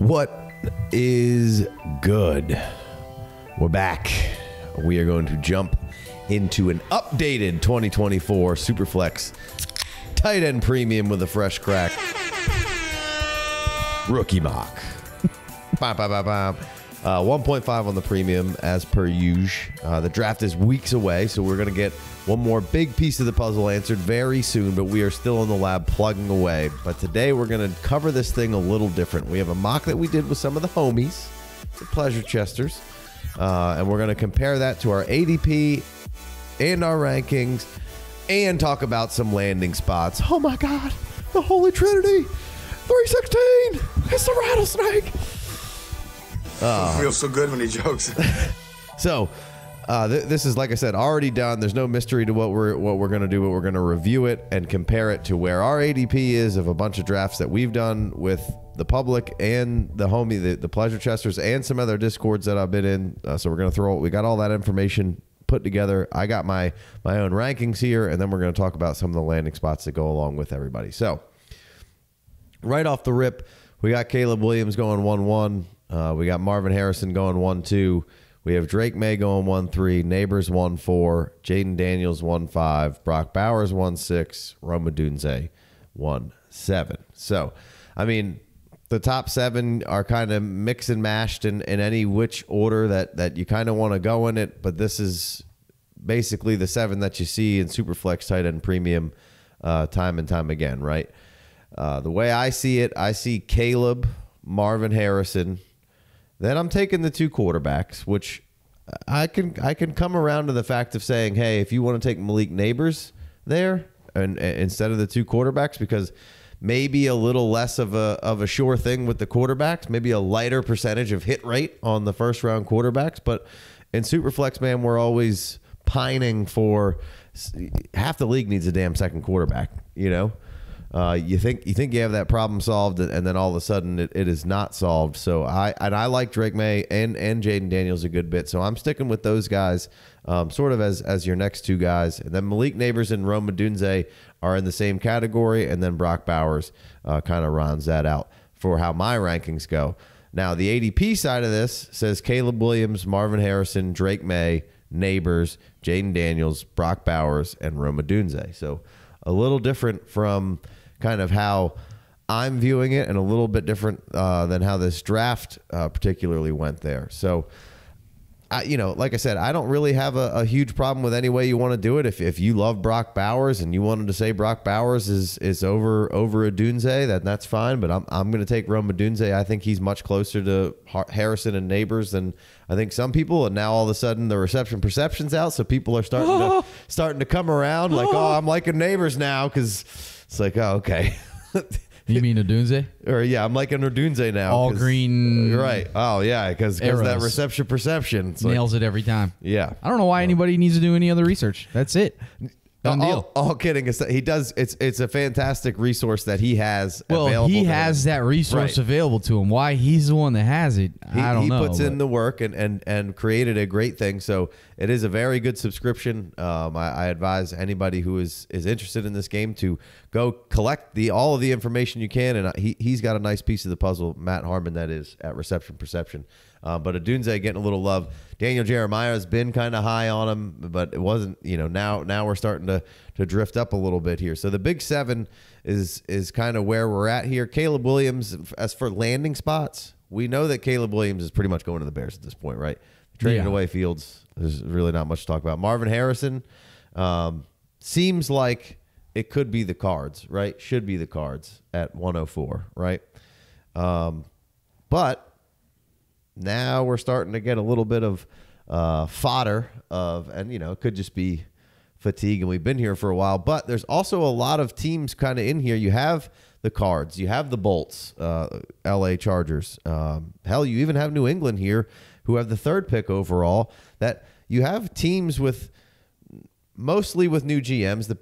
What is good? We're back. We are going to jump into an updated 2024 Superflex tight end premium with a fresh crack. Rookie mock. Bam, bam, bam. Uh, 1.5 on the premium as per usual. Uh, the draft is weeks away, so we're going to get one more big piece of the puzzle answered very soon, but we are still in the lab plugging away. But today we're going to cover this thing a little different. We have a mock that we did with some of the homies, the Pleasure Chesters, uh, and we're going to compare that to our ADP and our rankings and talk about some landing spots. Oh my God, the Holy Trinity! 316! It's the rattlesnake! feels so good when he jokes. So, uh, th- this is like I said, already done. There's no mystery to what we're what we're gonna do. But we're gonna review it and compare it to where our ADP is of a bunch of drafts that we've done with the public and the homie, the, the pleasure chesters, and some other discords that I've been in. Uh, so we're gonna throw. We got all that information put together. I got my my own rankings here, and then we're gonna talk about some of the landing spots that go along with everybody. So right off the rip, we got Caleb Williams going 1 1. Uh, we got Marvin Harrison going 1 2. We have Drake Maye going 1 3. Nabers 1 4. Jayden Daniels 1 5. Brock Bowers 1 6. Rome Odunze 1 7. So, I mean, the top seven are kind of mix and mashed in, in any which order that, that you kind of want to go in it, but this is basically the seven that you see in Superflex tight end premium uh, time and time again, right? Uh, the way I see it, I see Caleb, Marvin Harrison. Then I'm taking the two quarterbacks, which I can I can come around to the fact of saying, hey, if you want to take Malik Nabers there and, and instead of the two quarterbacks, because maybe a little less of a of a sure thing with the quarterbacks, maybe a lighter percentage of hit rate on the first round quarterbacks, but in Superflex, man, we're always pining for half the league needs a damn second quarterback, you know. Uh, you think you think you have that problem solved, and then all of a sudden it, it is not solved. So I and I like Drake Maye and and Jayden Daniels a good bit. So I'm sticking with those guys, um, sort of as as your next two guys, and then Malik Nabers and Rome Odunze are in the same category, and then Brock Bowers uh, kind of rounds that out for how my rankings go. Now the ADP side of this says Caleb Williams, Marvin Harrison, Drake Maye, Nabers, Jayden Daniels, Brock Bowers, and Rome Odunze. So a little different from kind of how I'm viewing it, and a little bit different uh, than how this draft uh, particularly went there. So, I, you know, like I said, I don't really have a, a huge problem with any way you want to do it. If, if you love Brock Bowers and you wanted to say Brock Bowers is is over over a Dunze, that that's fine. But I'm I'm going to take Rome Odunze. I think he's much closer to Harrison and Nabers than I think some people. And now all of a sudden the reception perception's out, so people are starting to starting to come around like, oh, I'm liking Nabers now because it's like, oh, okay. You mean a Dunze? or yeah, I'm liking Odunze now. All green right. Oh yeah, because that reception perception. It's like- Nails it every time. yeah. I don't know why anybody needs to do any other research. That's it. Done all, deal. all kidding aside, he does. It's it's a fantastic resource that he has. Well, available he has that resource Right. available to him. Why he's the one that has it, He, I don't he know. puts in the work and, and and created a great thing. So it is a very good subscription. Um, I, I advise anybody who is is interested in this game to go collect the all of the information you can. And he he's got a nice piece of the puzzle. Matt Harmon, that is at Reception Perception. Um, but Odunze getting a little love. Daniel Jeremiah has been kind of high on him, but it wasn't. You know, now now we're starting to to drift up a little bit here. So the big seven is is kind of where we're at here. Caleb Williams, as for landing spots, we know that Caleb Williams is pretty much going to the Bears at this point, right? Trading Yeah. away Fields, there's really not much to talk about. Marvin Harrison um, seems like it could be the Cards, right? Should be the Cards at 104, right? Um, but now we're starting to get a little bit of uh, fodder of, and you know, it could just be fatigue, and we've been here for a while. But there's also a lot of teams kind of in here. You have the Cards, you have the Bolts, uh, L.A. Chargers. Um, hell, you even have New England here, who have the third pick overall. That you have teams with mostly with new GMs, the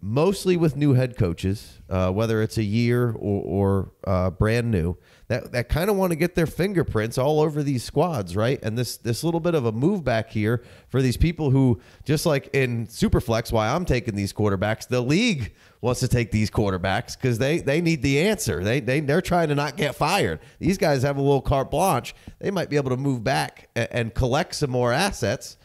mostly with new head coaches, uh, whether it's a year or, or uh, brand new, that that kind of want to get their fingerprints all over these squads, right? And this this little bit of a move back here for these people who, just like in Superflex, why I'm taking these quarterbacks, the league wants to take these quarterbacks because they they need the answer. They they they're trying to not get fired. These guys have a little carte blanche. They might be able to move back and, and collect some more assets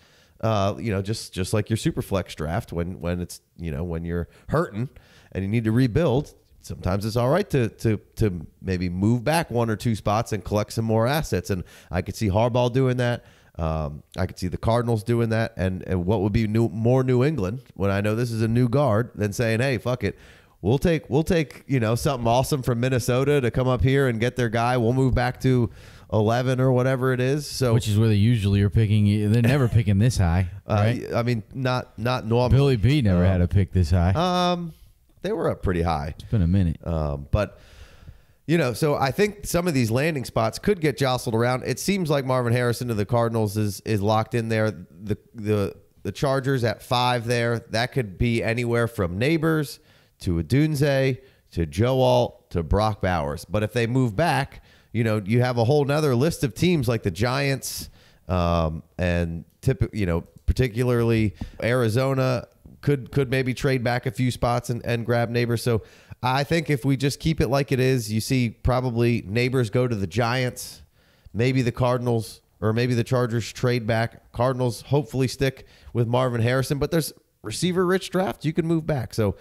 uh, you know, just just like your super flex draft when when it's you know when you're hurting and you need to rebuild. Sometimes it's all right to to to maybe move back one or two spots and collect some more assets. And I could see Harbaugh doing that. Um, I could see the Cardinals doing that. And and what would be new more New England when I know this is a new guard than saying, hey, fuck it. We'll take we'll take you know something awesome from Minnesota to come up here and get their guy. We'll move back to 11 or whatever it is. So which is where they usually are picking. They're never picking this high, right? uh, I mean, not not normal. Billy B never had a pick this high. Um, they were up pretty high. it's been a minute. Um, but you know, so I think some of these landing spots could get jostled around. It seems like Marvin Harrison to the Cardinals is is locked in there. The the the Chargers at five there. That could be anywhere from Nabers to Odunze to Joe Alt to Brock Bowers. But if they move back, you know, you have a whole nother list of teams like the Giants um, and tip, you know, particularly Arizona could could maybe trade back a few spots and, and grab Nabers. So I think if we just keep it like it is, you see probably Nabers go to the Giants, maybe the Cardinals or maybe the Chargers trade back. Cardinals hopefully stick with Marvin Harrison, but there's receiver rich draft. You can move back. So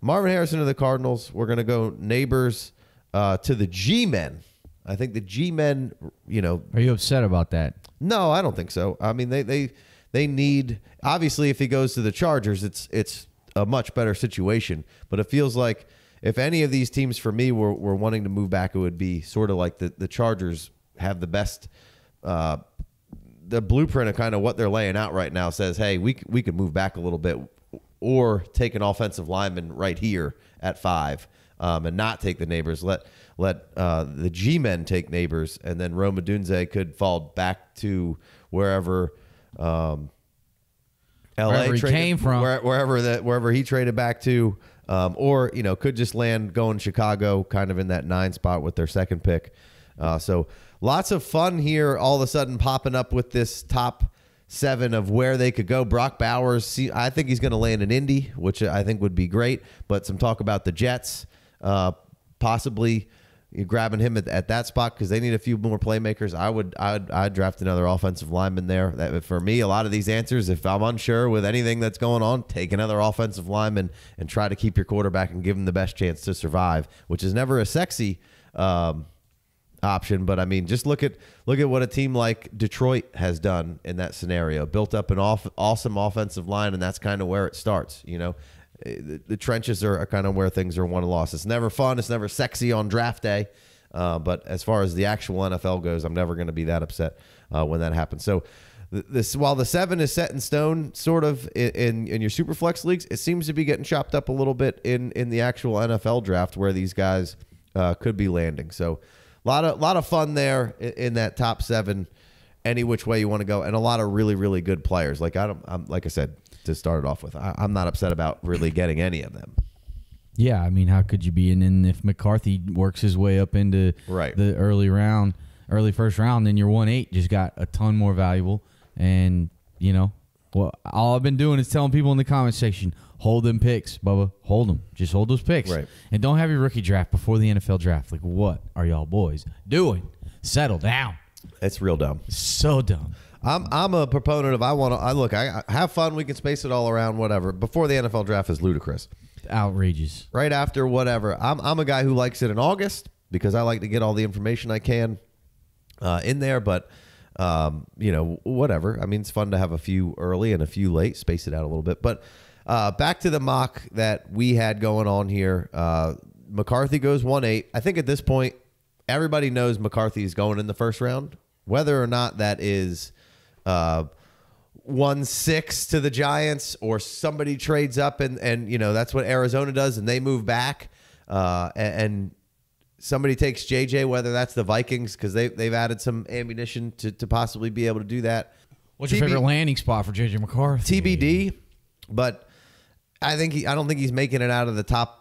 Marvin Harrison to the Cardinals. We're gonna go Nabers uh, to the G men. I think the G men, you know, Are you upset about that? no, I don't think so. I mean, they they they need obviously if he goes to the Chargers, it's it's a much better situation. But it feels like if any of these teams for me were, were wanting to move back, it would be sort of like the the Chargers have the best. Uh, the blueprint of kind of what they're laying out right now says, hey, we we could move back a little bit, or take an offensive lineman right here at five, um, and not take the Nabers. Let let uh, the G men take Nabers, and then Rome Odunze could fall back to wherever. Um, LA Wherever he traded- came from. where- wherever that wherever he traded back to, um, or you know could just land going Chicago, kind of in that nine spot with their second pick. Uh, so lots of fun here. All of a sudden popping up with this top seven of where they could go. Brock Bowers, see, I think he's going to land in Indy, which I think would be great. But some talk about the Jets, uh, possibly you grabbing him at, at that spot because they need a few more playmakers. I would I'd, I'd draft another offensive lineman there. That for me, a lot of these answers, if I'm unsure with anything that's going on, take another offensive lineman and try to keep your quarterback and give him the best chance to survive, which is never a sexy um, option. But I mean, just look at look at what a team like Detroit has done in that scenario. Built up an off, awesome offensive line, and that's kind of where it starts. You know, the, the trenches are, are kind of where things are won and lost. It's never fun. It's never sexy on draft day. Uh, but as far as the actual NFL goes, I'm never going to be that upset uh, when that happens. So. This while the seven is set in stone, sort of in, in in your super flex leagues, it seems to be getting chopped up a little bit in in the actual NFL draft where these guys uh, could be landing. So a lot of lot of fun there in, in that top seven, any which way you want to go, and a lot of really really good players. Like I don't, I'm, like I said to start it off with, I, I'm not upset about really getting any of them. Yeah, I mean, how could you be? And then if McCarthy works his way up into Right. the early round, early first round, then your one eight just got a ton more valuable. And you know, well, all I've been doing is telling people in the comment section, hold them picks, Bubba, hold them, just hold those picks, Right. and don't have your rookie draft before the NFL draft. Like, what are y'all boys doing? Settle down. It's real dumb. So dumb. I'm I'm a proponent of I want to. I look. I, I have fun. We can space it all around. Whatever. Before the NFL draft is ludicrous. Outrageous. right after whatever. I'm I'm a guy who likes it in August because I like to get all the information I can uh, in there. But um, you know, whatever. I mean, it's fun to have a few early and a few late. Space it out a little bit. But uh, back to the mock that we had going on here. Uh, McCarthy goes one eight. I think at this point, everybody knows McCarthy is going in the first round. Whether or not that is. Uh, one six to the Giants, or somebody trades up and and you know that's what Arizona does, and they move back, uh, and, and somebody takes JJ, whether that's the Vikings because they they've added some ammunition to to possibly be able to do that. What's your favorite landing spot for JJ McCarthy? TBD, but I think he, I don't think he's making it out of the top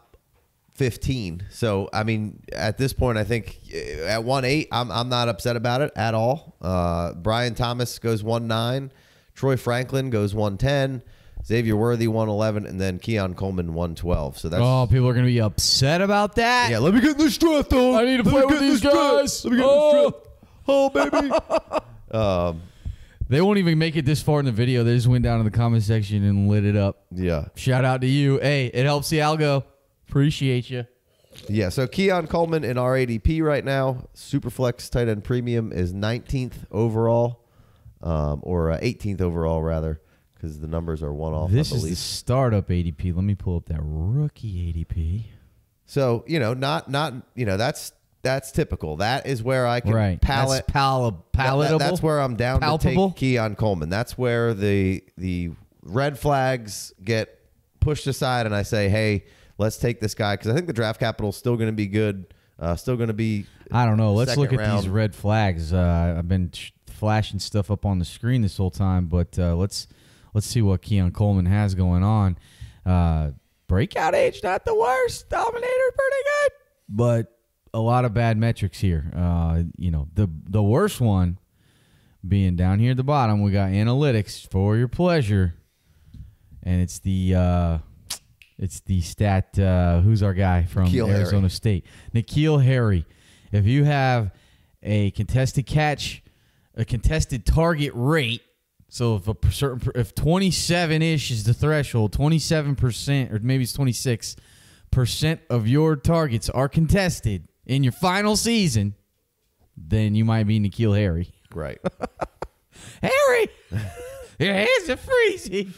15. So I mean, at this point, I think uh, at one eight, I'm I'm not upset about it at all. Uh, Brian Thomas goes one nine, Troy Franklin goes one ten. Xavier Worthy 111 and then Keon Coleman 112. So that's Oh, people are gonna be upset about that. yeah. Let me get in this draft though. I need to Let play with these guys. Let me get Oh. in this draft. Oh baby. um, They won't even make it this far in the video. They just went down in the comment section and lit it up. yeah. Shout out to you. Hey, it helps the algo. Appreciate you. Yeah, so Keon Coleman in our ADP right now, Superflex tight end premium is 19th overall, um, or uh, 18th overall rather, because the numbers are one off. This I is the startup ADP. Let me pull up that rookie ADP. so you know, not not you know that's that's typical. That is where I can Right. palette. That's pal- that- palatable. that's where I'm down Palpable? to take Keon Coleman. That's where the the red flags get pushed aside, and I say, hey, let's take this guy because I think the draft capital is still going to be good. Uh, still going to be I don't know. Let's look at round. these red flags. Uh, I've been sh- flashing stuff up on the screen this whole time, but uh, let's let's see what Keon Coleman has going on. Uh, breakout age, not the worst. Dominator, pretty good, but a lot of bad metrics here. Uh, you know, the the worst one being down here at the bottom. We got analytics for your pleasure, and it's the. It's the stat. Uh, who's our guy from Harry. Arizona State? N'Keal Harry. If you have a contested catch, a contested target rate, so if a certain if 27 ish is the threshold, 27 percent or maybe it's 26 percent of your targets are contested in your final season, then you might be N'Keal Harry. right. Harry, your hands are freezing.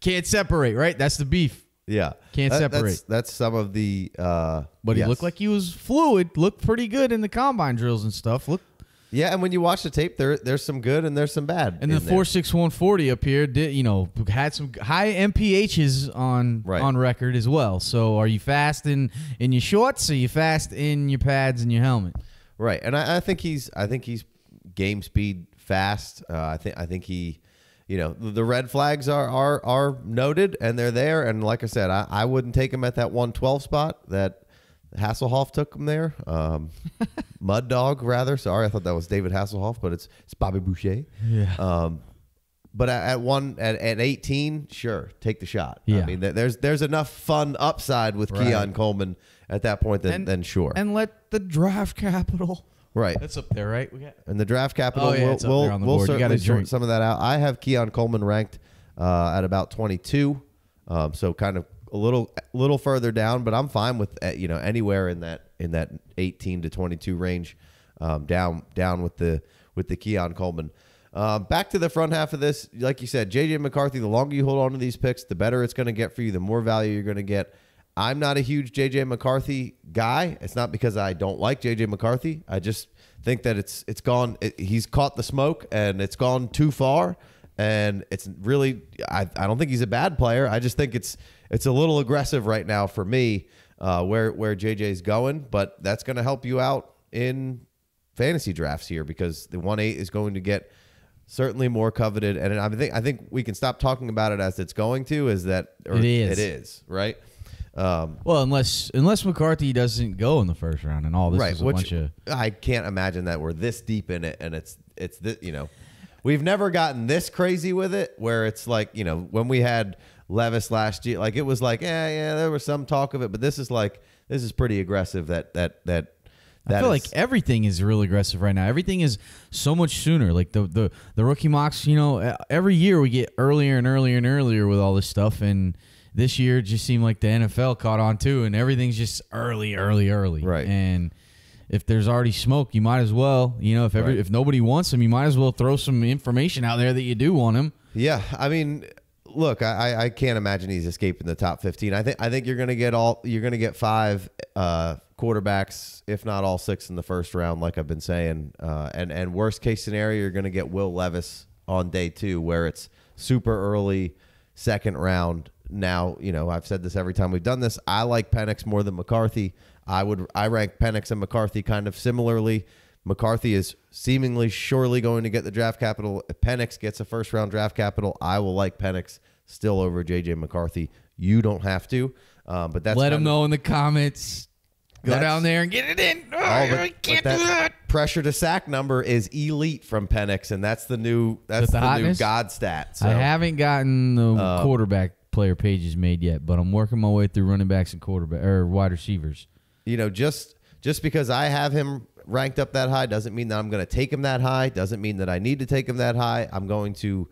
Can't separate, right? That's the beef. Yeah, Can't That- separate. That's, that's some of the. Uh, But yes. he looked like he was fluid. Looked pretty good in the combine drills and stuff. Look, Yeah, and when you watch the tape, there there's some good and there's some bad. and the four six one forty up here did you know had some high MPHs on Right. on record as well. So are you fast in in your shorts? Are you fast in your pads and your helmet? right, and I, I think he's I think he's game speed fast. Uh, I think I think he, you know, the, red flags are are are noted and they're there. And like I said, I, I wouldn't take him at that 112 spot that Hasselhoff took him there. Um, Mud Dog rather. Sorry, I thought that was David Hasselhoff, but it's it's Bobby Boucher. Yeah. Um, but at, at one at, at 18, sure, take the shot. yeah. I mean, there's there's enough fun upside with Right. Keon Coleman at that point. Then And- then sure, And let the draft capital. Right. That's up there, right? We got And the draft capital, Oh, yeah, we'll, it's up we'll, there on the we'll board. You certainly gotta sort drink. some of that out. I have Keon Coleman ranked uh, at about 22, um, so kind of a little little further down, but I'm fine with uh, you know anywhere in that in that 18 to 22 range, um, down down with the with the Keon Coleman. Um, back to the front half of this, like you said, JJ McCarthy. The longer you hold on to these picks, the better it's going to get for you. The more value you're going to get. I'm not a huge JJ McCarthy guy. It's not because I don't like JJ McCarthy. I just think that it's it's gone. It, he's caught the smoke and it's gone too far. And it's really I, I don't think he's a bad player. I just think it's it's a little aggressive right now for me uh, where where JJ's going. But that's going to help you out in fantasy drafts here because the one eight is going to get certainly more coveted. And I think I think we can stop talking about it as it's going to. Is that or It is. It is right. Um, well, unless unless McCarthy doesn't go in the first round and all this right, is a which bunch of I can't imagine that we're this deep in it, and it's it's this, you know, we've never gotten this crazy with it, where it's like you know when we had Levis last year, like it was like yeah yeah there was some talk of it, but this is like this is pretty aggressive. That that that that I feel is- like everything is real aggressive right now. Everything is so much sooner. Like the the the rookie mocks, you know, every year we get earlier and earlier and earlier with all this stuff, and this year just seemed like the NFL caught on too, and everything's just early, early, early. Right. And if there's already smoke, you might as well, you know, if every Right. if nobody wants him, you might as well throw some information out there that you do want him. Yeah, I mean, look, I, I- I can't imagine he's escaping the top fifteen. I think I think you're gonna get all you're gonna get five uh, quarterbacks, if not all six in the first round, like I've been saying. Uh, and and worst case scenario, you're gonna get Will Levis on day two, where it's super early, second round. Now, you know, I've said this every time we've done this. I like Penix more than McCarthy. I would I rank Penix and McCarthy kind of similarly. McCarthy is seemingly surely going to get the draft capital. If Penix gets a first round draft capital, I will like Penix still over JJ McCarthy. You don't have to, um, but that's Let them know in the comments. Go down there and get it in. Oh, but, I can't do that. pressure to sack number is elite from Penix, and that's the new that's that the, the new god stat. So I haven't gotten the Uh, quarterback player pages made yet, but I'm working my way through running backs and quarterback or wide receivers. you know, just just because I have him ranked up that high doesn't mean that I'm going to take him that high. Doesn't mean that I need to take him that high. I'm going to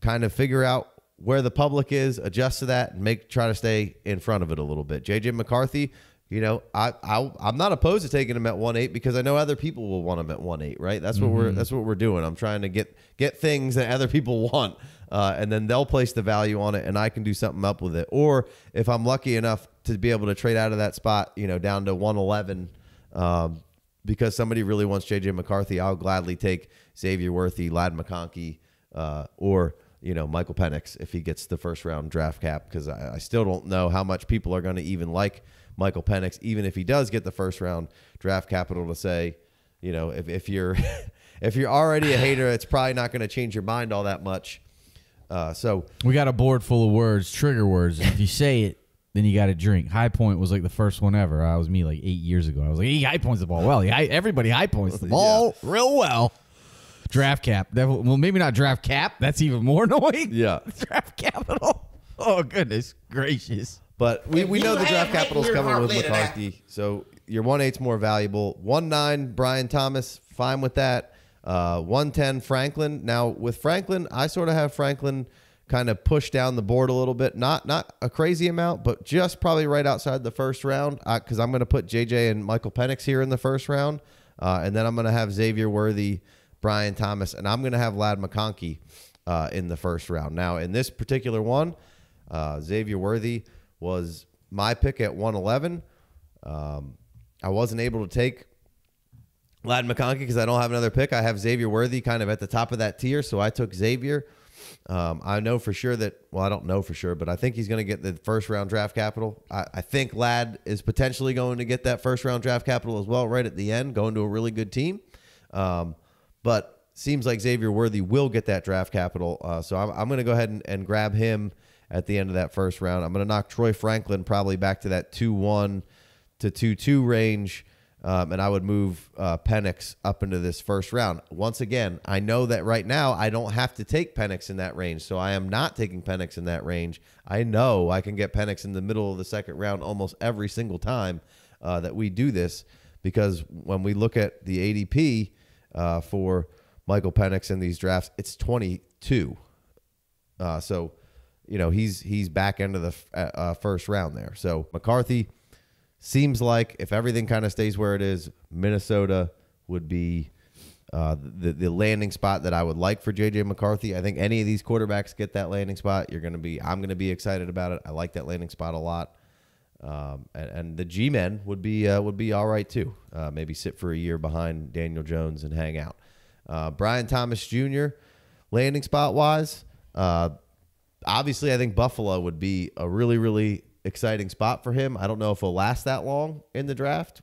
kind of figure out where the public is, adjust to that, and make try to stay in front of it a little bit. JJ McCarthy, you know, I, I I'm not opposed to taking him at one eight because I know other people will want him at one eight. Right? That's what we're that's what we're doing. I'm trying to get get things that other people want, uh, and then they'll place the value on it, and I can do something up with it. Or if I'm lucky enough to be able to trade out of that spot, you know, down to 111, um, because somebody really wants JJ McCarthy, I'll gladly take Xavier Worthy, Ladd McConkey, uh, or you know Michael Penix if he gets the first round draft cap because I, I still don't know how much people are going to even like Michael Penix, even if he does get the first round draft capital to say, you know, if, if you're if you're already a hater, it's probably not going to change your mind all that much. Uh, so We got a board full of words, trigger words. If you say it, then you got to drink. High point was like the first one ever. I was me like eight years ago. I was like, he high points the ball well. He high, everybody high points the ball real well. Draft cap. That- Well, maybe not draft cap. That's even more annoying. yeah, Draft capital. Oh goodness gracious. But we, If we know the draft capital's your coming with McCarthy. So your one eight's more valuable. One nine, Brian Thomas, fine with that. Uh, one ten, Franklin. Now with Franklin, I sort of have Franklin kind of pushed down the board a little bit. Not not a crazy amount, but just probably right outside the first round. Because I'm going to put JJ and Michael Penix here in the first round, uh, and then I'm going to have Xavier Worthy, Brian Thomas, and I'm going to have Ladd McConkey uh, in the first round. Now in this particular one. Uh, Xavier Worthy was my pick at 111. Um, I wasn't able to take Ladd McConkey because I don't have another pick. I have Xavier Worthy kind of at the top of that tier, so I took Xavier. Um, I know for sure that, well, I don't know for sure, but I think he's going to get the first round draft capital. I, I think Ladd is potentially going to get that first round draft capital as well, right at the end, going to a really good team. Um, but seems like Xavier Worthy will get that draft capital. Uh, so I'm, I'm going to go ahead and, and grab him at the end of that first round. I'm going to knock Troy Franklin probably back to that 2 1 to 2 2 range. Um, and I would move uh, Penix up into this first round. Once again, I know that right now I don't have to take Penix in that range, so I am not taking Penix in that range. I know I can get Penix in the middle of the second round almost every single time uh, that we do this because when we look at the ADP uh, for Michael Penix in these drafts, it's 22. Uh, so, you know, he's he's back into the uh, uh, first round there. So McCarthy seems like if everything kind of stays where it is, Minnesota would be uh, the the landing spot that I would like for JJ McCarthy. I think any of these quarterbacks get that landing spot, you're going to be I'm going to be excited about it. I like that landing spot a lot. Um, and, and the G men would be uh, would be all right too. Uh, maybe sit for a year behind Daniel Jones and hang out. Uh, Brian Thomas Jr. landing spot wise, uh, obviously I think Buffalo would be a really really exciting spot for him. I don't know if he'll last that long in the draft.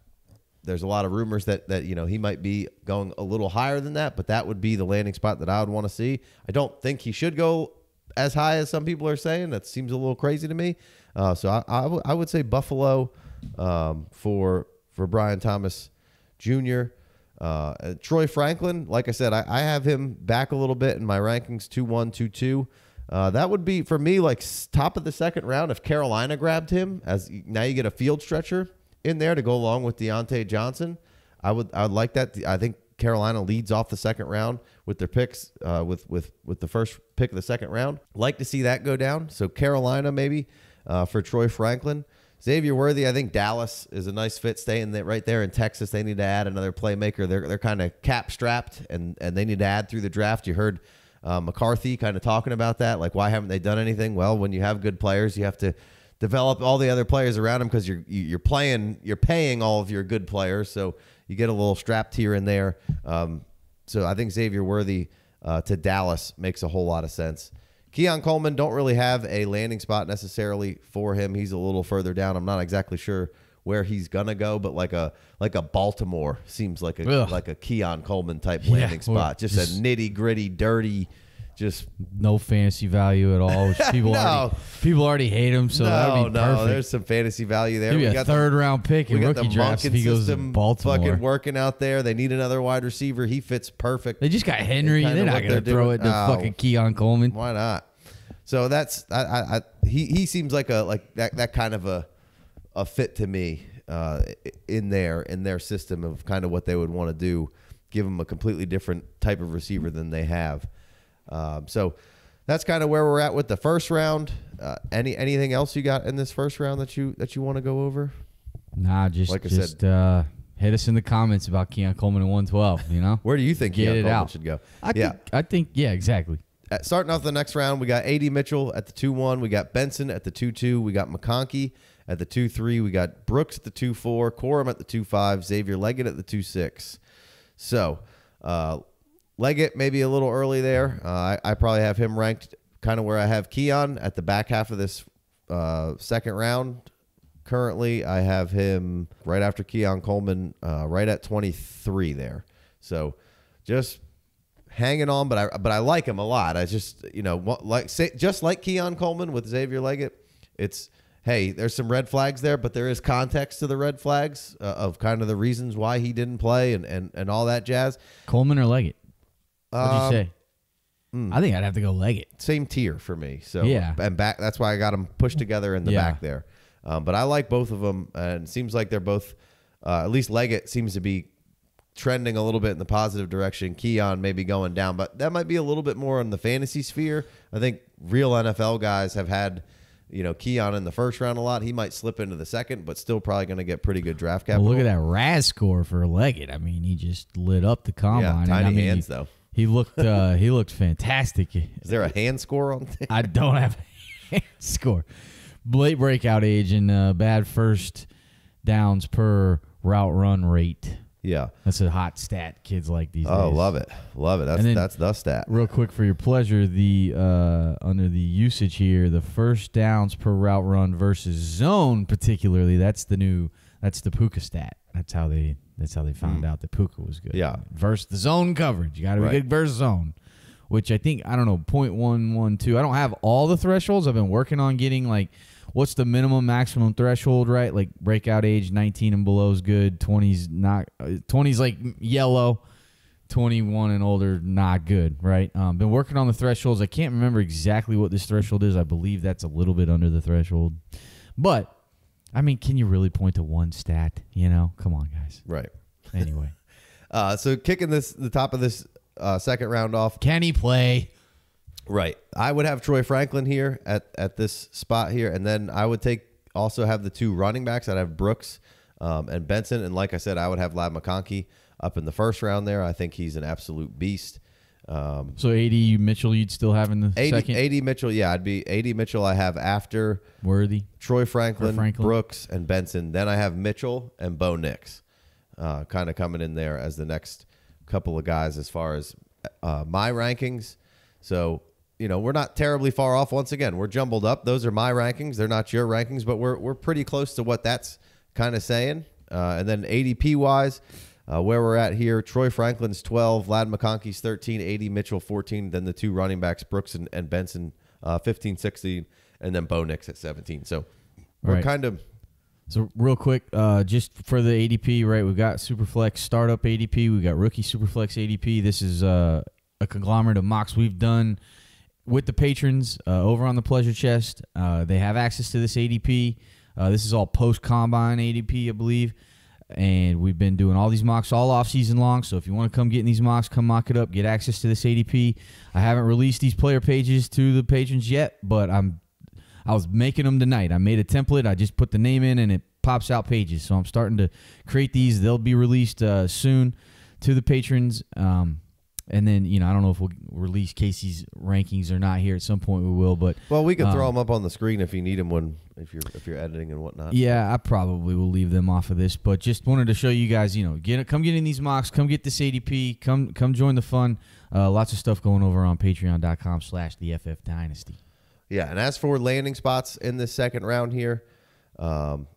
There's a lot of rumors that that you know he might be going a little higher than that, but that would be the landing spot that I would want to see. I don't think he should go as high as some people are saying. That seems a little crazy to me. Uh, so I, I, w- I would say Buffalo um, for for Brian Thomas Jr. Uh, Troy Franklin, like I said, I, I have him back a little bit in my rankings, two one two two. Uh, that would be for me like top of the second round if Carolina grabbed him. As now you get a field stretcher in there to go along with Diontae Johnson. I would I would like that. I think Carolina leads off the second round with their picks uh, with with with the first pick of the second round. Like to see that go down. So Carolina maybe uh, for Troy Franklin. Xavier Worthy, I think Dallas is a nice fit. Staying right there in Texas, they need to add another playmaker. They're they're kind of cap strapped, and and they need to add through the draft. You heard uh, McCarthy kind of talking about that. Like, why haven't they done anything? Well, when you have good players, you have to develop all the other players around them because you're you- you're playing you're paying all of your good players, so you get a little strapped here and there. Um, so I think Xavier Worthy uh, to Dallas makes a whole lot of sense. Keon Coleman don't really have a landing spot necessarily for him. He's a little further down. I'm not exactly sure where he's gonna go, but like a like a Baltimore seems like a Ugh. like a Keon Coleman type Yeah, landing spot. Just, just- a nitty gritty, dirty, just No fantasy value at all. People No. already people already hate him, so no, that'd be no. perfect. There's some fantasy value there. He'd We a got the- third round pick in got rookie the drafts if he goes to system Baltimore. fucking working out there. They need another wide receiver. He fits perfect. They just got Henry. They're not gonna they're throw doing. it to Oh. fucking Keon Coleman. Why not? So that's I, I, I he he seems like a like that that kind of a a fit to me uh, in there in their system of kind of what they would want to do, give them a completely different type of receiver than they have. Um, so that's kind of where we're at with the first round. Uh, any anything else you got in this first round that you that you want to go over? Nah, just Like I said- just uh, hit us in the comments about Keon Coleman at 112. You know, Where do you think Get Keon Coleman out. should go? I yeah, think I think yeah, exactly. Uh, starting off the next round, we got AD Mitchell at the 2 1. We got Benson at the 2 2. We got McConkey at the 2 3. We got Brooks at the 2 4. Corum at the 2 5. Xavier Legette at the 2 6. So, uh, Legette maybe a little early there. Uh, I, I probably have him ranked kind of where I have Keon at the back half of this uh, second round. Currently, I have him right after Keon Coleman, uh, right at 23 there. So, just hanging on, but I but I like him a lot. I just you know like say, just like Keon Coleman with Xavier Legette, it's hey, there's some red flags there, but there is context to the red flags uh, of kind of the reasons why he didn't play and and, and all that jazz. Coleman or Legette? What'd Um, you say? I think I'd have to go Legette. Same tier for me. So Yeah. and back that's why I got them pushed together in the Yeah. back there. Um, but I like both of them, and it seems like they're both uh, at least Legette seems to be trending a little bit in the positive direction. Keon maybe going down, but that might be a little bit more on the fantasy sphere. I think real NFL guys have had, you know, Keon in the first round a lot. He might slip into the second, but still probably going to get pretty good draft Well, look at that RAS score for Legette. I mean, he just lit up the combine. Yeah, and tiny I mean, hands he, though. He looked uh, he looked fantastic. Is there a hand score on? I don't have a hand score. Late breakout age and uh, bad first downs per route run rate. Yeah. That's a hot stat kids like these Oh, days. love it, love it. That's then- that's the stat. Real quick for your pleasure, the uh, under the usage here, the first downs per route run versus zone, particularly. That's the new. That's the Puka stat. That's how they. That's how they found out that Puka was good. Yeah. Versus the zone coverage, you got to be Right. good versus zone, which I think I don't know point one one two. I don't have all the thresholds. I've been working on getting like. What's the minimum maximum threshold, right? Like breakout age 19 and below is good. 20s not uh, 20s like yellow. 21 and older not good right um, been working on the thresholds i can't remember exactly what this threshold is i believe that's a little bit under the threshold but i mean can you really point to one stat you know come on guys Right. anyway Uh, so kicking this the top of this uh, second round off. can he play Right. I would have Troy Franklin here at at this spot here, and then I would take also have the two running backs. I'd have Brooks um, and Benson, and like I said, I would have Ladd McConkey up in the first round there. I think he's an absolute beast. Um, so AD Mitchell you'd still have in the 80, second AD Mitchell, yeah, I'd be AD Mitchell. I have after worthy Troy Franklin, Franklin. Brooks, and Benson. Then I have Mitchell and Bo Nix, uh, kind of coming in there as the next couple of guys as far as uh, my rankings. So you know we're not terribly far off. Once again, we're jumbled up. Those are my rankings. They're not your rankings, but we're we're pretty close to what that's kind of saying. Uh, and then ADP wise. Uh, where we're at here, Troy Franklin's 12, Ladd McConkey's 13, AD Mitchell 14, then the two running backs, Brooks and, and Benson, uh, 15, 16, and then Bo Nix at 17. So we're Right. kind of So real quick, uh, just for the ADP, right? We've got Superflex startup ADP. We've got rookie Superflex ADP. This is uh, a conglomerate of mocks we've done with the patrons uh, over on the Pleasure Chest. Uh, they have access to this ADP. Uh, this is all post combine ADP, I believe. And we've been doing all these mocks all off season long. So if you want to come get in these mocks, come mock it up, get access to this ADP. I haven't released these player pages to the patrons yet, but I'm I was making them tonight. I made a template. I just put the name in and it pops out pages. So I'm starting to create these. They'll be released uh, soon to the patrons. Um, and then, you know, I don't know if we'll release Casey's rankings or not here. At some point we will. But well, we can throw Um, them up on the screen if you need them when if you're if you're editing and whatnot. yeah, I probably will leave them off of this. But just wanted to show you guys, you know, get come get in these mocks. Come get this ADP. Come come join the fun. Uh, lots of stuff going over on patreon.com slash the FF Dynasty. Yeah, and as for landing spots in the second round here, um,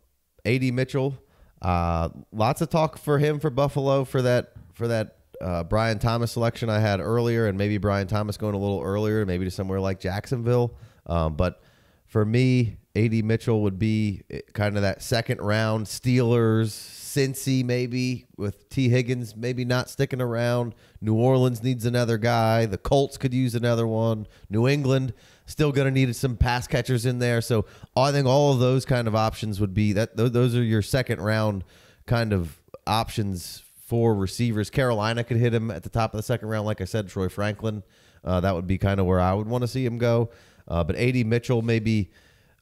AD Mitchell, uh, lots of talk for him for Buffalo for that for that uh, Brian Thomas selection I had earlier, and maybe Brian Thomas going a little earlier, maybe to somewhere like Jacksonville. Um, but for me, AD Mitchell would be eh, kind of that second round Steelers, Cincy maybe with Tee Higgins maybe not sticking around. New Orleans needs another guy. The Colts could use another one. New England still going to need some pass catchers in there. So I think all of those kind of options would be that. Those are your second round kind of options for receivers. Carolina could hit him at the top of the second round, like I said. Troy Franklin, uh, that would be kind of where I would want to see him go. Uh, but AD Mitchell maybe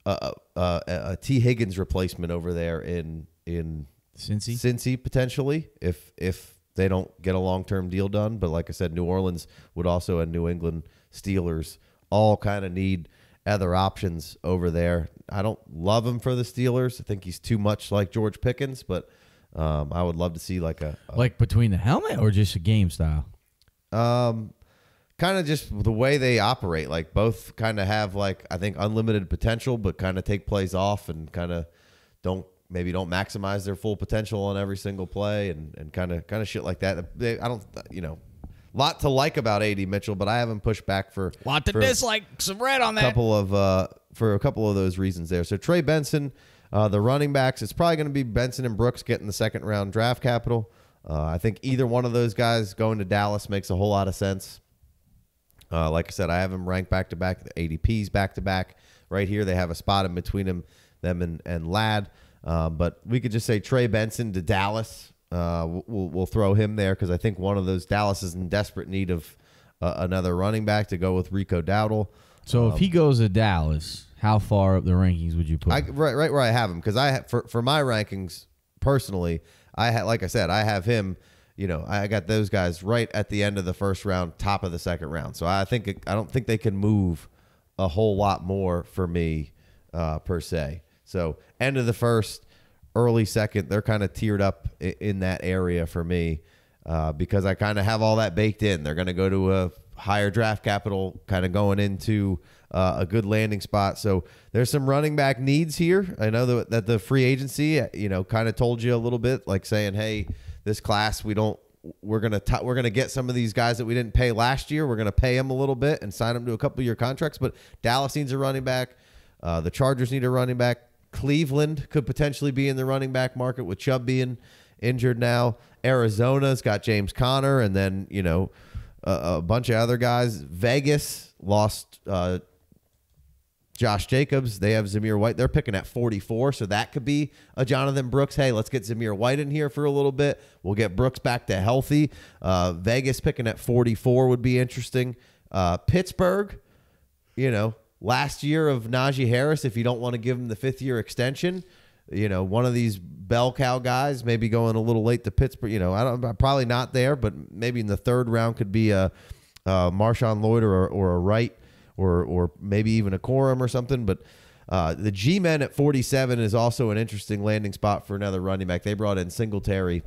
a, a, a Tee Higgins replacement over there in in Cincy? Cincy potentially if if they don't get a long term deal done. But like I said, New Orleans would also and New England Steelers all kind of need other options over there. I don't love him for the Steelers. I think he's too much like George Pickens, but um, I would love to see like a, a Like between the helmet or just a game style? um, kind of just the way they operate. Like both kind of have like I think unlimited potential, but kind of take plays off and kind of don't maybe don't maximize their full potential on every single play and and kind of kind of shit like that. They, I don't you know. Lot to like about AD Mitchell, but I haven't pushed back for Lot to for dislike. Some red on a couple of uh, for a couple of those reasons there. So Trey Benson, uh, the running backs, it's probably going to be Benson and Brooks getting the second round draft capital. Uh, I think either one of those guys going to Dallas makes a whole lot of sense. Uh, like I said, I have them ranked back to back. The ADPs back to back. Right here, they have a spot in between them, them and and Ladd. Uh, but we could just say Trey Benson to Dallas. Uh, we'll, we'll throw him there because I think one of those Dallas is in desperate need of uh, another running back to go with Rico Dowdle. So if he goes to Dallas, how far up the rankings would you put? I, him? right, right where I have him because I ha- for for my rankings personally, I had like I said, I have him. You know, I got those guys right at the end of the first round, top of the second round. So I think it, I don't think they can move a whole lot more for me uh, per se. So end of the first, early second, they're kind of tiered up i- in that area for me uh, because I kind of have all that baked in. They're going to go to a higher draft capital, kind of going into uh, a good landing spot. So there's some running back needs here. I know that, that the free agency, you know, kind of told you a little bit, like saying, "Hey, this class, we don't." We're gonna t- we're gonna get some of these guys that we didn't pay last year. We're gonna pay them a little bit and sign them to a couple of year contracts. But Dallas needs a running back. Uh, the Chargers need a running back. Cleveland could potentially be in the running back market with Chubb being injured now. Arizona's got James Conner, and then you know a, a bunch of other guys. Vegas lost uh, Josh Jacobs. They have Zamir White. They're picking at 44, so that could be a Jonathan Brooks. Hey, let's get Zamir White in here for a little bit. We'll get Brooks back to healthy. Uh, Vegas picking at 44 would be interesting. Uh, Pittsburgh, you know, last year of Najee Harris, if you don't want to give him the fifth year extension, you know, one of these bell cow guys maybe going a little late to Pittsburgh. You know, I don't probably not there, but maybe in the third round could be a, a Marshawn Lloyd or, or a Wright or or maybe even a Corum or something. But uh, the G men at 47 is also an interesting landing spot for another running back. They brought in Singletary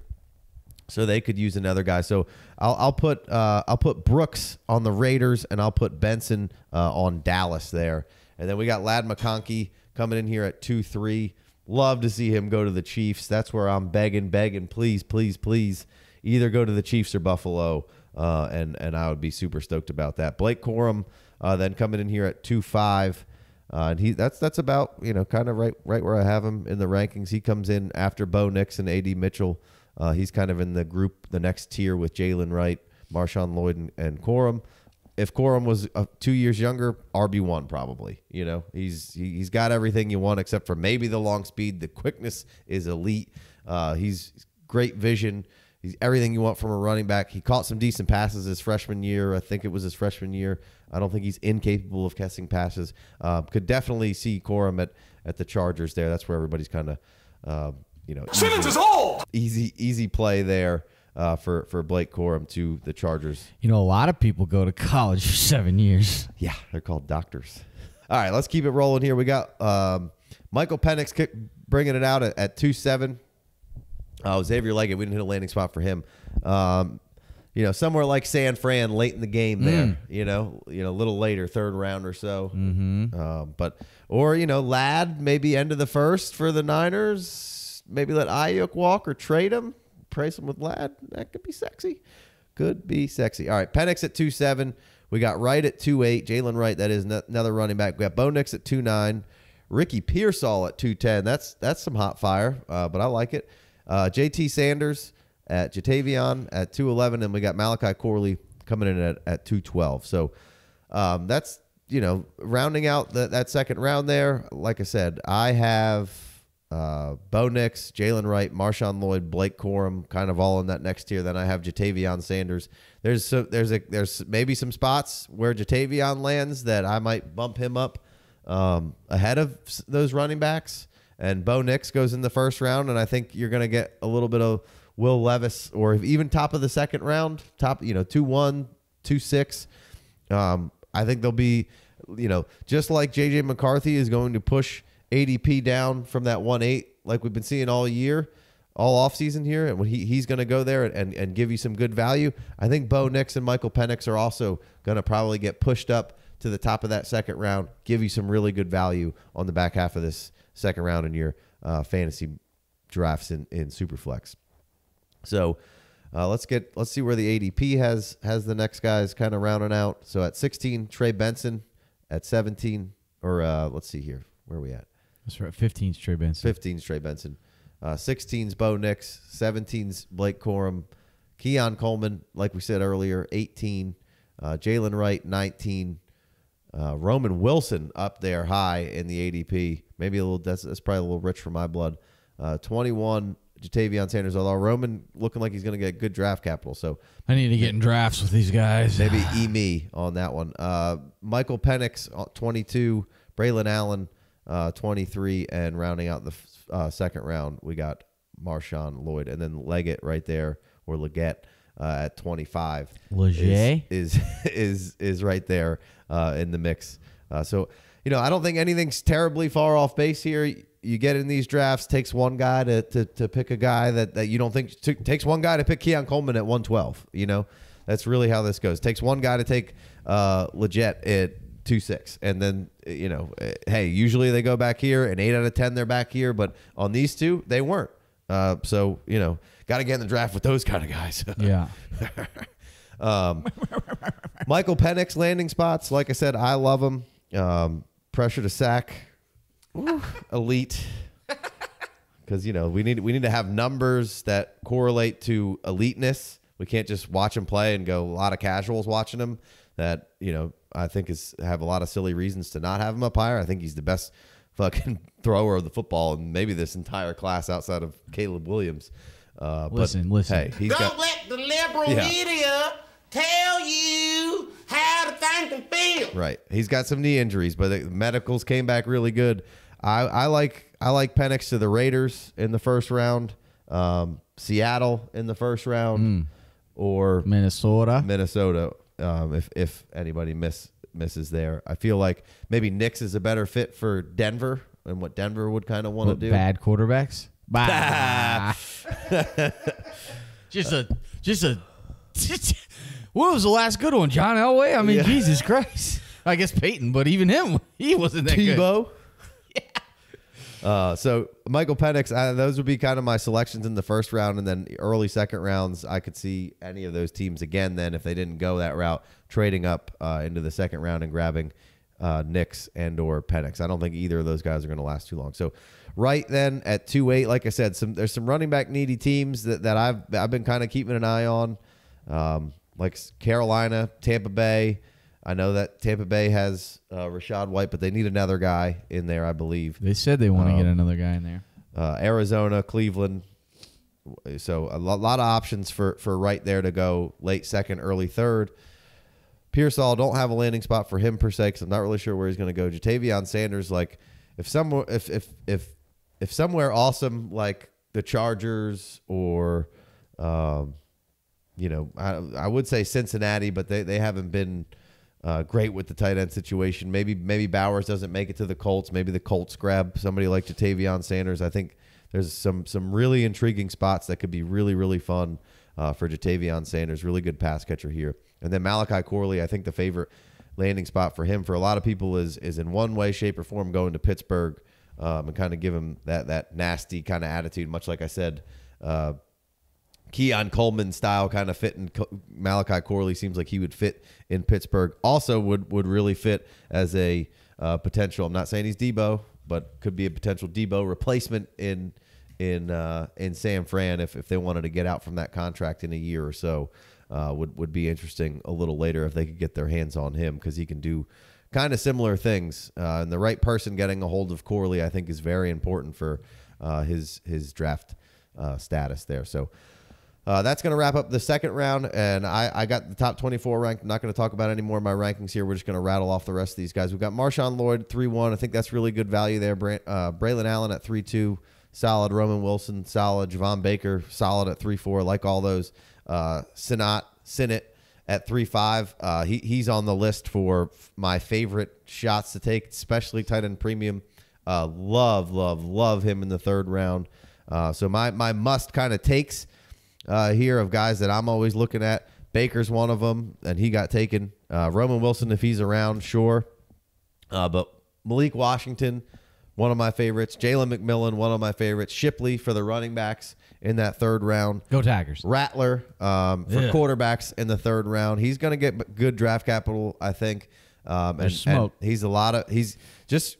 so they could use another guy. So I'll, I'll put uh, I'll put Brooks on the Raiders and I'll put Benson uh, on Dallas there. And then we got Ladd McConkey coming in here at two three. Love to see him go to the Chiefs. That's where I'm begging, begging, please, please, please, either go to the Chiefs or Buffalo. Uh, and and I would be super stoked about that. Blake Corum uh, then coming in here at two five. Uh, and he that's that's about you know kind of right right where I have him in the rankings. He comes in after Bo Nix and A.D. Mitchell. Uh, he's kind of in the group, the next tier with Jaylen Wright, Marshawn Lloyd, and, and Corum. If Corum was uh, two years younger, RB one probably. You know, he's he, he's got everything you want except for maybe the long speed. The quickness is elite. Uh, he's great vision. He's everything you want from a running back. He caught some decent passes his freshman year. I think it was his freshman year. I don't think he's incapable of catching passes. Uh, could definitely see Corum at, at the Chargers there. That's where everybody's kind of, uh, you know, Simmons is old. easy easy play there uh, for for Blake Corum to the Chargers. You know, a lot of people go to college for seven years. Yeah, they're called doctors. All right, let's keep it rolling here. We got um, Michael Penix kick, bringing it out at, at two seven. Uh, Xavier Legette, we didn't hit a landing spot for him. Um, you know, somewhere like San Fran, late in the game there. You know, you know, a little later, third round or so. Mm-hmm. Um, but or you know, Ladd maybe end of the first for the Niners. Maybe let Aiyuk walk or trade him. Price him with Ladd. That could be sexy. Could be sexy. All right, Penix at two seven. We got Wright at two eight. Jaylen Wright, that is another running back. We got Bo Nix at two nine. Ricky Pearsall at two ten. That's that's some hot fire, uh, but I like it. Uh, JT Sanders at Ja'Tavion at two eleven, and we got Malachi Corley coming in at, at two twelve. So um, that's you know rounding out the, that second round there. Like I said, I have uh, Bo Nix, Jaylen Wright, Marshawn Lloyd, Blake Corum, kind of all in that next tier. Then I have Ja'Tavion Sanders. There's so, there's a there's maybe some spots where Ja'Tavion lands that I might bump him up um, ahead of those running backs. And Bo Nix goes in the first round, and I think you're going to get a little bit of Will Levis, or even top of the second round, top you know two one, two six. Um, I think they'll be, you know, just like JJ McCarthy is going to push ADP down from that one eight, like we've been seeing all year, all off season here, and when he, he's going to go there and, and give you some good value. I think Bo Nix and Michael Penix are also going to probably get pushed up to the top of that second round, give you some really good value on the back half of this second round in your uh, fantasy drafts in, in Superflex. So uh, let's get let's see where the ADP has has the next guys kind of rounding out. So at 16, Trey Benson. At 17, or uh, let's see here, where are we at? That's right. 15's Trey Benson. 15's Trey Benson. Uh, 16's Bo Nix. 17's Blake Corum. Keon Coleman, like we said earlier, 18. Uh, Jaylen Wright, 19. Uh, Roman Wilson up there high in the ADP. Maybe a little, that's, that's probably a little rich for my blood. Uh, 21, Ja'Tavion Sanders, although Roman looking like he's going to get good draft capital. So I need to get in drafts with these guys. maybe E me on that one. Uh, Michael Penix, uh, 22. Braylon Allen, uh, 23. And rounding out the f- uh, second round, we got Marshawn Lloyd. And then Legette right there, or Legette uh, at 25. Leger? Is, is, is, is right there uh, in the mix. Uh, so, you know, I don't think anything's terribly far off base here. You get in these drafts, takes one guy to, to, to pick a guy that, that you don't think t- takes one guy to pick Keon Coleman at 112. You know, that's really how this goes. Takes one guy to take uh, Legette at two six, and then you know, eh, hey, usually they go back here, and eight out of ten they're back here, but on these two they weren't. Uh, so you know, got to get in the draft with those kind of guys. Yeah. um, Michael Penix landing spots, like I said, I love them. Um, pressure to sack, Ooh, elite. Because you know we need we need to have numbers that correlate to eliteness. We can't just watch him play and go a lot of casuals watching him. That you know I think is have a lot of silly reasons to not have him up higher. I think he's the best fucking thrower of the football and maybe this entire class outside of Caleb Williams. Uh, Listen, but, listen. Hey, he's Don't got let the liberal Yeah. media tell you how to think and feel. Right. He's got some knee injuries, but the medicals came back really good. I, I like I like Penix to the Raiders in the first round, um, Seattle in the first round, or Minnesota. Minnesota um, if if anybody miss misses there. I feel like maybe Nix is a better fit for Denver and what Denver would kind of want to do. Bad quarterbacks. Bah. just a just a. what was the last good one? John Elway. I mean, Yeah. Jesus Christ. I guess Peyton, but even him, he wasn't that good. Tebow. Uh, so Michael Penix, uh, those would be kind of my selections in the first round, and then early second rounds. I could see any of those teams again. Then, if they didn't go that route, trading up uh, into the second round and grabbing uh, Nix and or Penix. I don't think either of those guys are going to last too long. So, right then at two eight, like I said, some there's some running back needy teams that, that I've I've been kind of keeping an eye on, um, like Carolina, Tampa Bay. I know that Tampa Bay has uh, Rachaad White, but they need another guy in there, I believe. They said they want to Um, get another guy in there. Uh, Arizona, Cleveland. So a lo- lot of options for for right there to go late second, early third. Pearsall don't have a landing spot for him per se because I'm not really sure where he's going to go. Ja'Tavion Sanders, like if somewhere if if if if somewhere awesome like the Chargers or um, you know I I would say Cincinnati, but they they haven't been uh, great with the tight end situation. Maybe maybe Bowers doesn't make it to the Colts. Maybe the Colts grab somebody like Ja'Tavion Sanders. I think there's some some really intriguing spots that could be really really fun uh, for Ja'Tavion Sanders. Really good pass catcher here. And then Malachi Corley, I think the favorite landing spot for him for a lot of people is is in one way, shape, or form going to Pittsburgh um, and kind of give him that that nasty kind of attitude. Much like I said. Uh, Keon Coleman style kind of fit in Malachi Corley seems like he would fit in Pittsburgh. Also would would really fit as a uh, potential. I'm not saying he's Deebo, but could be a potential Deebo replacement in in uh, in San Fran if, if they wanted to get out from that contract in a year or so. Uh, would would be interesting a little later if they could get their hands on him because he can do kind of similar things. Uh, and the right person getting a hold of Corley, I think, is very important for uh, his his draft uh, status there. So. Uh, that's going to wrap up the second round, and I, I got the top 24 ranked. I'm not going to talk about any more of my rankings here. We're just going to rattle off the rest of these guys. We've got Marshawn Lloyd, 3 1. I think that's really good value there. Uh, Braylon Allen at 3 2. Solid. Roman Wilson, solid. Javon Baker, solid at 3 4. Like all those. Uh, Sinat, Sinnott at 3 5. Uh, he, he's on the list for my favorite shots to take, especially tight end premium. Uh, love, love, love him in the third round. Uh, so my, my must kind of takes uh, here of guys that I'm always looking at. Baker's one of them, and he got taken. Uh, Roman Wilson, if he's around, sure. Uh, but Malik Washington, one of my favorites. Jalen McMillan, one of my favorites. Shipley for the running backs in that third round. Go Tigers. Rattler um, for Yeah. quarterbacks in the third round. He's going to get good draft capital, I think. Um, and, and he's a lot of he's just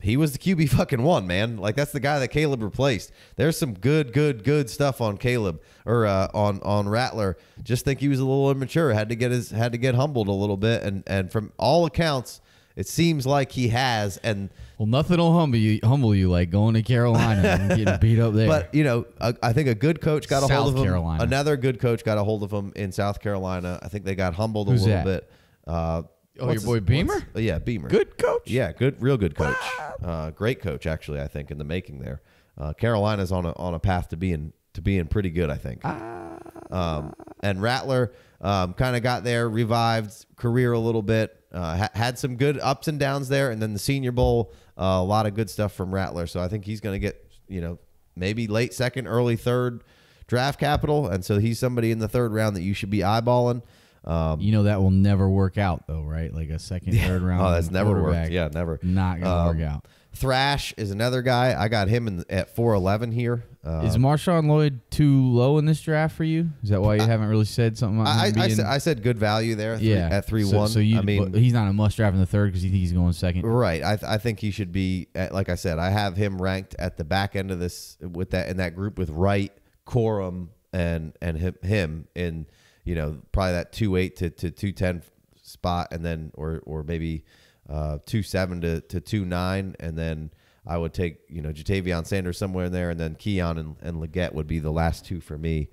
he was the QB fucking one man. Like that's the guy that Caleb replaced. There's some good, good, good stuff on Caleb or uh, on on Rattler. Just think he was a little immature. Had to get his had to get humbled a little bit. And and from all accounts, it seems like he has. And Well, nothing will humble you, humble you like going to Carolina and getting beat up there. But you know, I, I think a good coach got a hold of him. Carolina. Another good coach got a hold of him in South Carolina. I think they got humbled Who's a little that? bit. Uh, Oh, your boy his- Beamer? oh, yeah, Beamer. good coach. Yeah, good, real good coach. Uh, great coach, actually. I think in the making there. Uh, Carolina's on a on a path to being to being pretty good. I think. Ah. Um, and Rattler um, kind of got there, revived career a little bit, uh, ha- had some good ups and downs there, and then the Senior Bowl, uh, a lot of good stuff from Rattler. So I think he's going to get you know maybe late second, early third draft capital, and so he's somebody in the third round that you should be eyeballing. Um, You know that will never work out though, right? Like a second, third round. oh, that's never worked. Yeah, never. Not gonna Um, work out. Thrash is another guy. I got him in, at 4'11 here. Uh, Is Marshawn Lloyd too low in this draft for you? Is that why you haven't really said something? About I, I, I said, I said good value there three, yeah, at 3 so, 1. So you, I mean, he's not a must draft in the third because you think he's going second. Right. I, th- I think he should be at, like I said. I have him ranked at the back end of this with that in that group with Wright, Corum, and and him, him in you know probably that two eight to to two ten spot, and then or or maybe uh, two seven to to two nine, and then I would take you know Ja'Tavion Sanders somewhere in there, and then Keon and, and Legette would be the last two for me,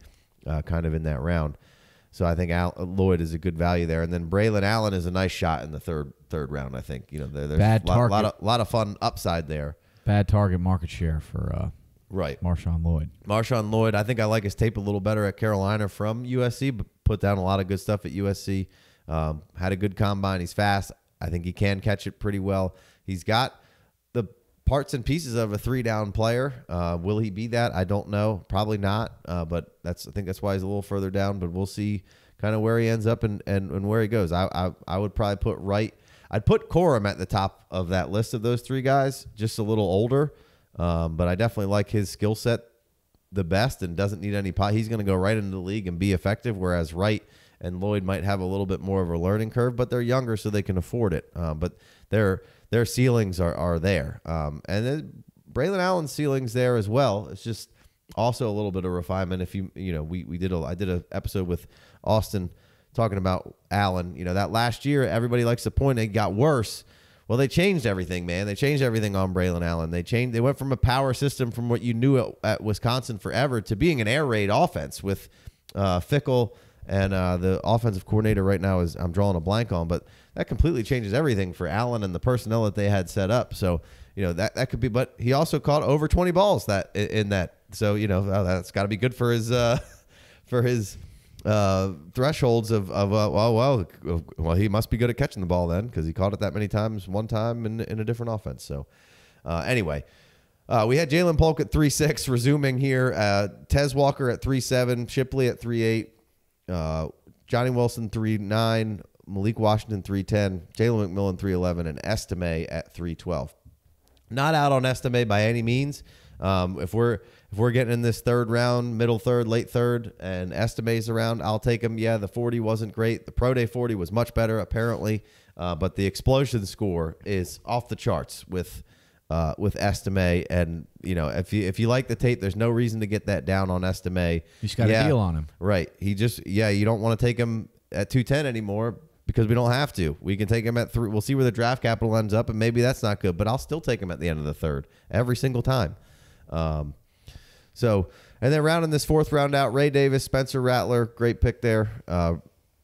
uh, kind of in that round. So I think Al- Lloyd is a good value there, and then Braylon Allen is a nice shot in the third third round. I think you know there, there's Bad a lot, lot of lot of fun upside there. Bad target market share for uh, Right, Marshawn Lloyd. Marshawn Lloyd. I think I like his tape a little better at Carolina from USC, but put down a lot of good stuff at USC. Um, had a good combine. He's fast. I think he can catch it pretty well. He's got the parts and pieces of a three down player. Uh, will he be that? I don't know. Probably not. Uh, but that's I think that's why he's a little further down. But we'll see kind of where he ends up and, and, and where he goes. I, I I would probably put right. I'd put Corum at the top of that list of those three guys, just a little older. Um, but I definitely like his skill set the best and doesn't need any pot. He's going to go right into the league and be effective. Whereas Wright and Lloyd might have a little bit more of a learning curve, but they're younger, so they can afford it. Um, but their their ceilings are are there, um, and then Braylon Allen's ceilings there as well. It's just also a little bit of refinement. If you you know we we did a I did a episode with Austin talking about Allen. You know that last year everybody likes to point it got worse. Well, they changed everything, man. They changed everything on Braylon Allen. They changed. They went from a power system from what you knew at, at Wisconsin forever to being an air raid offense with uh, Fickell and uh, the offensive coordinator right now is I'm drawing a blank on, but that completely changes everything for Allen and the personnel that they had set up. So you know that that could be. But he also caught over 20 balls that in, that. So you know uh, that's got to be good for his uh, for his uh, thresholds of, of uh, well, well, well, he must be good at catching the ball then because he caught it that many times one time in, in a different offense. So, uh, anyway, uh, we had Ja'Lynn Polk at three six resuming here. Uh, Tez Walker at three seven, Shipley at three eight, uh, Johnny Wilson three nine, Malik Washington three ten, Jalen McMillan three eleven, and Estime at three twelve. Not out on Estime by any means. Um, if we're if we're getting in this third round, middle third, late third, and Estime's around, I'll take him. Yeah, the 40 wasn't great. The Pro Day 40 was much better, apparently. Uh, but the explosion score is off the charts with uh, with Estime, and you know if you if you like the tape, there's no reason to get that down on Estime. You just got a deal on him. right? He just yeah, you don't want to take him at 210 anymore because we don't have to. We can take him at three. We'll see where the draft capital ends up, and maybe that's not good, but I'll still take him at the end of the third every single time. Um, so, and then rounding this fourth round out, Ray Davis, Spencer Rattler, great pick there. Uh,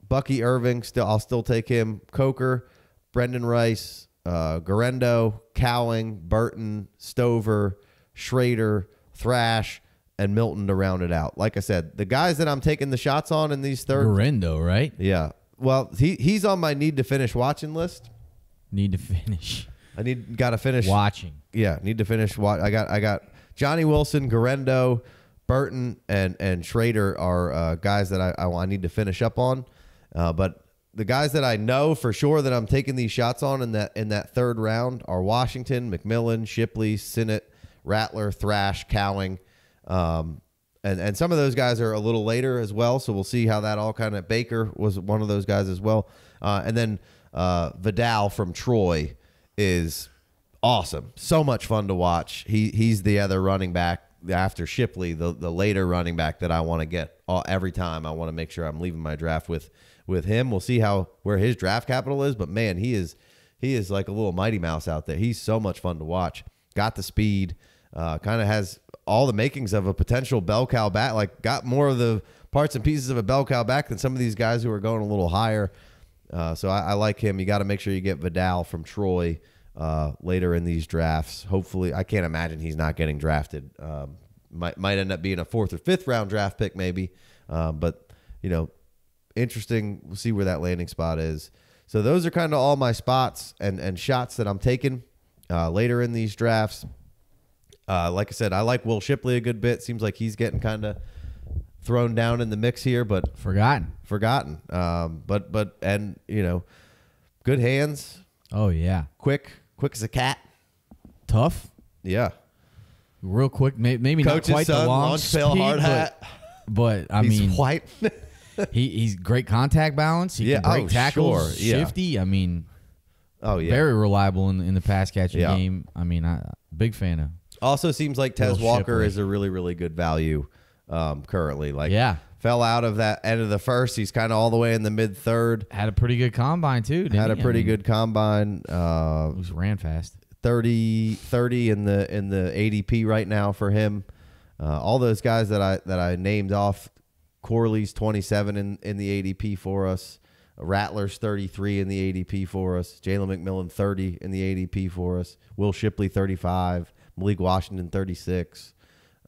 Bucky Irving, still I'll still take him. Coker, Brenden Rice, uh, Garendo, Cowing, Burton, Stover, Schrader, Thrash, and Milton to round it out. Like I said, the guys that I'm taking the shots on in these third, Garendo, right? yeah. Well, he he's on my need to finish watching list. Need to finish I need got to finish watching. yeah, need to finish. What I got, I got Johnny Wilson, Garendo, Burton, and and Schrader are uh, guys that I, I I need to finish up on. Uh, but the guys that I know for sure that I'm taking these shots on in that in that third round are Washington, McMillan, Shipley, Sinnott, Rattler, Thrash, Cowing. Um, and, and some of those guys are a little later as well, so we'll see how that all kind of. Baker was one of those guys as well, uh, and then uh, Vidal from Troy is awesome. So much fun to watch. He he's the other running back after Shipley, the the later running back that I want to get all, every time. I want to make sure I'm leaving my draft with with him. We'll see how where his draft capital is, but man, he is he is like a little mighty mouse out there. He's so much fun to watch. Got the speed, uh, kind of has all the makings of a potential bell cow back. Like got more of the parts and pieces of a bell cow back than some of these guys who are going a little higher. Uh, so I, I like him. You got to make sure you get Vidal from Troy uh, later in these drafts. Hopefully, I can't imagine he's not getting drafted. Um, might might end up being a fourth or fifth round draft pick, maybe. Um, but you know, interesting. We'll see where that landing spot is. So those are kind of all my spots and and shots that I'm taking uh, later in these drafts. Uh, like I said, I like Will Shipley a good bit. Seems like he's getting kind of thrown down in the mix here, but Forgotten. forgotten. Um, but but and you know, good hands, Oh yeah, quick, quick as a cat. tough. Yeah. Real quick, may, maybe Coach's not quite son, the long pail, speed, hard but, hat. but I He's mean, white. he, he's great contact balance. He Yeah, can break oh, tackles, sure, yeah. shifty. I mean, oh yeah. very reliable in in the pass catching Yeah. game. I mean, I big fan of. Also seems like Tez Walker Shipley. is a really really good value um, currently. Like Yeah fell out of that end of the first. He's kind of all the way in the mid third. Had a pretty good combine too. Had a pretty I mean, good combine. Uh, was ran fast. 30, 30 in the in the ADP right now for him. Uh, all those guys that I that I named off. Corley's twenty seven in in the ADP for us. Rattlers 33 in the ADP for us. Jalen McMillan 30 in the ADP for us. Will Shipley 35. Malik Washington 36.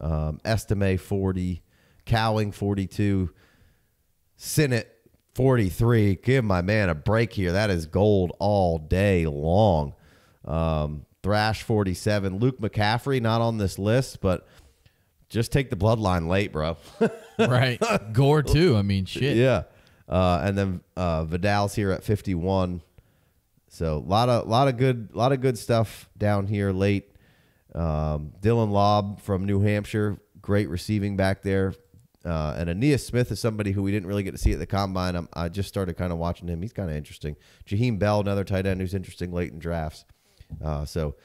Um, Estime 40. Cowing 42, Sinnott 43. Give my man a break here. That is gold all day long. Um, Thrash 47. Luke McCaffrey, not on this list, but just take the bloodline late, bro. right. Gore, too. I mean, shit. Yeah. Uh, and then uh, Vidal's here at 51. So a lot of lot of good lot of good stuff down here late. Um, Dylan Laube from New Hampshire, great receiving back there. Uh, and Ainias Smith is somebody who we didn't really get to see at the combine. I'm, I just started kind of watching him. He's kind of interesting. Jaheim Bell, another tight end who's interesting late in drafts. Uh, so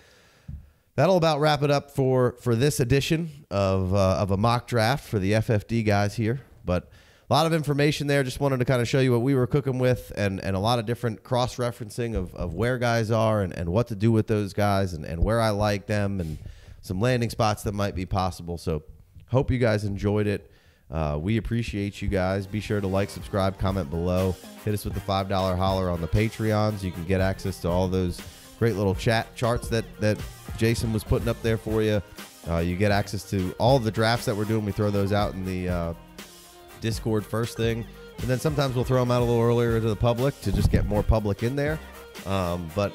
that'll about wrap it up for for this edition of uh, of a mock draft for the FFD guys here. But a lot of information there. Just wanted to kind of show you what we were cooking with, and and a lot of different cross referencing of, of where guys are and, and what to do with those guys and, and where I like them and some landing spots that might be possible. So hope you guys enjoyed it. Uh, we appreciate you guys. Be sure to like, subscribe, comment below. Hit us with the five dollar holler on the Patreons. You can get access to all those great little chat charts that that Jason was putting up there for you. Uh, you get access to all the drafts that we're doing. We throw those out in the uh, Discord first thing, and then sometimes we'll throw them out a little earlier to the public to just get more public in there. Um, but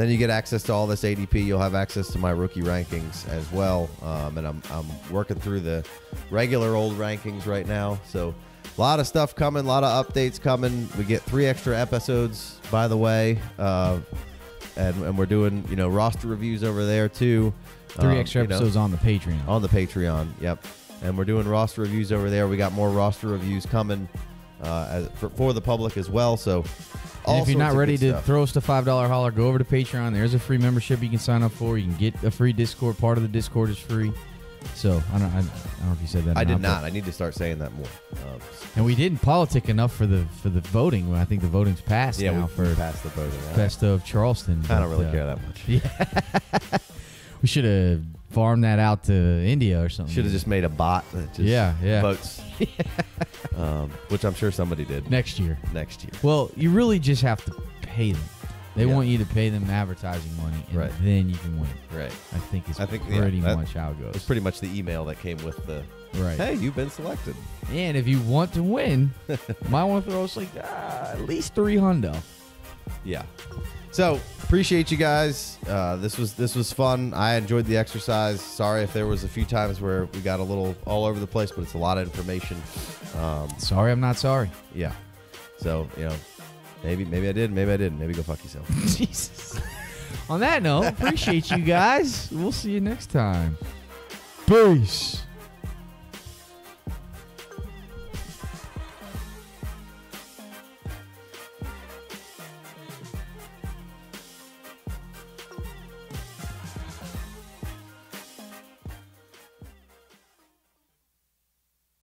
then you get access to all this ADP. You'll have access to my rookie rankings as well. Um, and I'm, I'm working through the regular old rankings right now. So a lot of stuff coming, a lot of updates coming. We get three extra episodes, by the way. Uh, and, and we're doing you know roster reviews over there too. Three Um, extra you know, episodes on the Patreon. on the Patreon. Yep. And we're doing roster reviews over there. We got more roster reviews coming uh, as, for, for the public as well. So, And if you're not ready to stuff. throw us the five dollar holler, go over to Patreon. There's a free membership you can sign up for. You can get a free Discord. Part of the Discord is free. So I don't, I, I don't know if you said that. I did not. I need to start saying that more. Um, And we didn't politic enough for the for the voting. I think the voting's passed yeah, now for passed the voting. Best of Charleston. I don't really uh, care that much. Yeah. We should have farmed that out to India or something. Should have just made a bot that just Yeah, yeah. votes. um, which I'm sure somebody did next year. next year. Well, you really just have to pay them. They Yeah. want you to pay them advertising money, and Right. then you can win. Right. I think it's I think, yeah, pretty that- much how it goes. It's pretty much the email that came with the right. hey, you've been selected. And if you want to win, might want to throw us like ah, at least three hundo. Yeah. So appreciate you guys. Uh, this was this was fun. I enjoyed the exercise. Sorry if there was a few times where we got a little all over the place, but it's a lot of information. Um, Sorry, I'm not sorry. yeah. So you know, maybe maybe I did, maybe I didn't. Maybe go fuck yourself. Jesus. On that note, appreciate you guys. We'll see you next time. Peace.